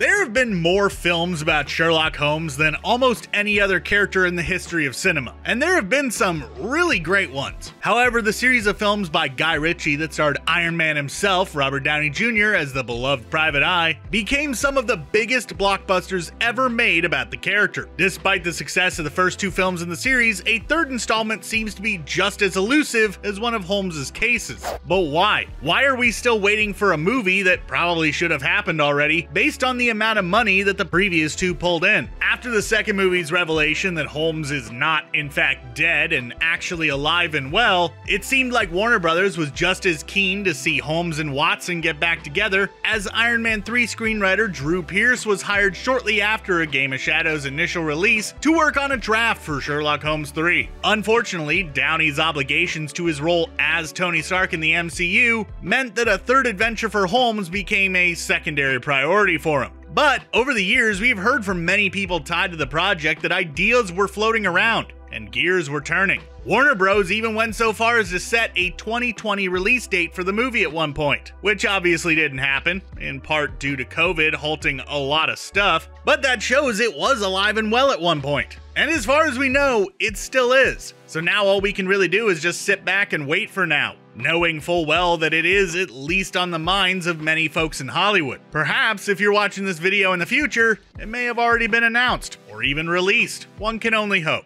There have been more films about Sherlock Holmes than almost any other character in the history of cinema, and there have been some really great ones. However, the series of films by Guy Ritchie that starred Iron Man himself, Robert Downey Jr., as the beloved Private Eye, became some of the biggest blockbusters ever made about the character. Despite the success of the first two films in the series, a third installment seems to be just as elusive as one of Holmes's cases. But why? Why are we still waiting for a movie that probably should have happened already based on the amount of money that the previous two pulled in. After the second movie's revelation that Holmes is not, in fact, dead and actually alive and well, it seemed like Warner Brothers was just as keen to see Holmes and Watson get back together as Iron Man 3 screenwriter Drew Pearce was hired shortly after A Game of Shadows' initial release to work on a draft for Sherlock Holmes 3. Unfortunately, Downey's obligations to his role as Tony Stark in the MCU meant that a third adventure for Holmes became a secondary priority for him. But over the years, we've heard from many people tied to the project that ideas were floating around and gears were turning. Warner Bros. even went so far as to set a 2020 release date for the movie at one point, which obviously didn't happen, in part due to COVID halting a lot of stuff, but that shows it was alive and well at one point. And as far as we know, it still is. So now all we can really do is just sit back and wait for now knowing full well that it is at least on the minds of many folks in Hollywood. Perhaps if you're watching this video in the future, it may have already been announced or even released. One can only hope.